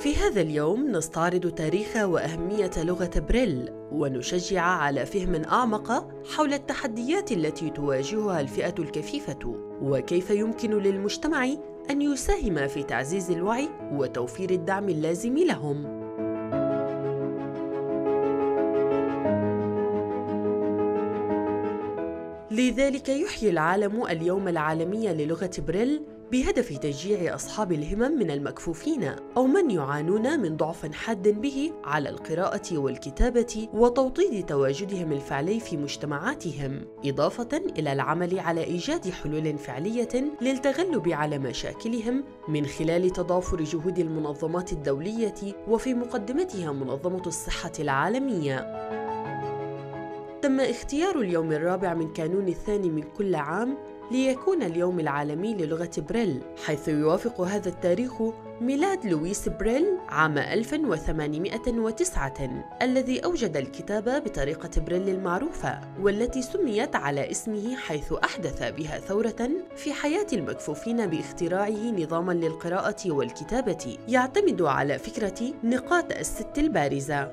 في هذا اليوم نستعرض تاريخ وأهمية لغة بريل ونشجع على فهم أعمق حول التحديات التي تواجهها الفئة الكفيفة وكيف يمكن للمجتمع أن يساهم في تعزيز الوعي وتوفير الدعم اللازم لهم. لذلك يحيي العالم اليوم العالمي للغة بريل بهدف تشجيع أصحاب الهمم من المكفوفين أو من يعانون من ضعف حاد به على القراءة والكتابة وتوطيد تواجدهم الفعلي في مجتمعاتهم، إضافة إلى العمل على إيجاد حلول فعلية للتغلب على مشاكلهم من خلال تضافر جهود المنظمات الدولية وفي مقدمتها منظمة الصحة العالمية. تم اختيار اليوم الرابع من كانون الثاني من كل عام ليكون اليوم العالمي للغة بريل حيث يوافق هذا التاريخ ميلاد لويس بريل عام 1809 الذي أوجد الكتابة بطريقة بريل المعروفة والتي سميت على اسمه حيث أحدث بها ثورة في حياة المكفوفين باختراعه نظاماً للقراءة والكتابة يعتمد على فكرة نقاط الست البارزة.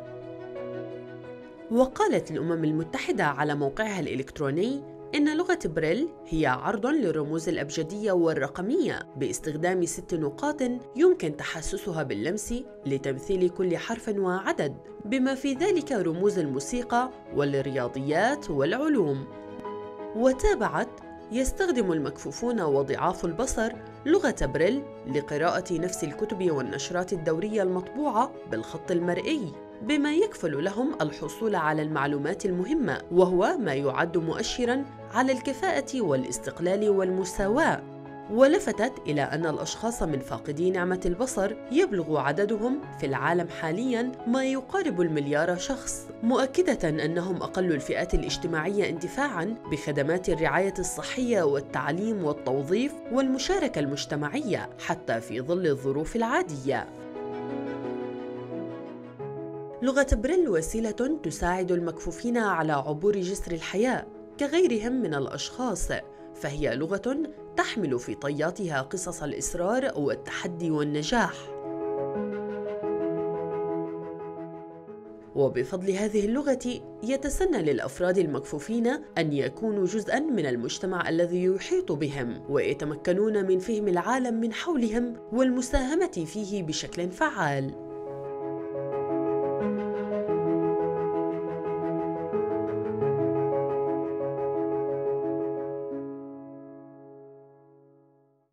وقالت الأمم المتحدة على موقعها الإلكتروني إن لغة بريل هي عرض للرموز الأبجدية والرقمية باستخدام ست نقاط يمكن تحسسها باللمس لتمثيل كل حرف وعدد بما في ذلك رموز الموسيقى والرياضيات والعلوم. وتابعت يستخدم المكفوفون وضعاف البصر لغة بريل لقراءة نفس الكتب والنشرات الدورية المطبوعة بالخط المرئي. بما يكفل لهم الحصول على المعلومات المهمة وهو ما يعد مؤشراً على الكفاءة والاستقلال والمساواة ولفتت إلى أن الأشخاص من فاقدي نعمة البصر يبلغ عددهم في العالم حالياً ما يقارب المليار شخص، مؤكدة أنهم أقل الفئات الاجتماعية انتفاعاً بخدمات الرعاية الصحية والتعليم والتوظيف والمشاركة المجتمعية حتى في ظل الظروف العادية. لغة بريل وسيلة تساعد المكفوفين على عبور جسر الحياة كغيرهم من الأشخاص فهي لغة تحمل في طياتها قصص الإصرار والتحدي والنجاح. وبفضل هذه اللغة يتسنى للأفراد المكفوفين أن يكونوا جزءاً من المجتمع الذي يحيط بهم ويتمكنون من فهم العالم من حولهم والمساهمة فيه بشكل فعال.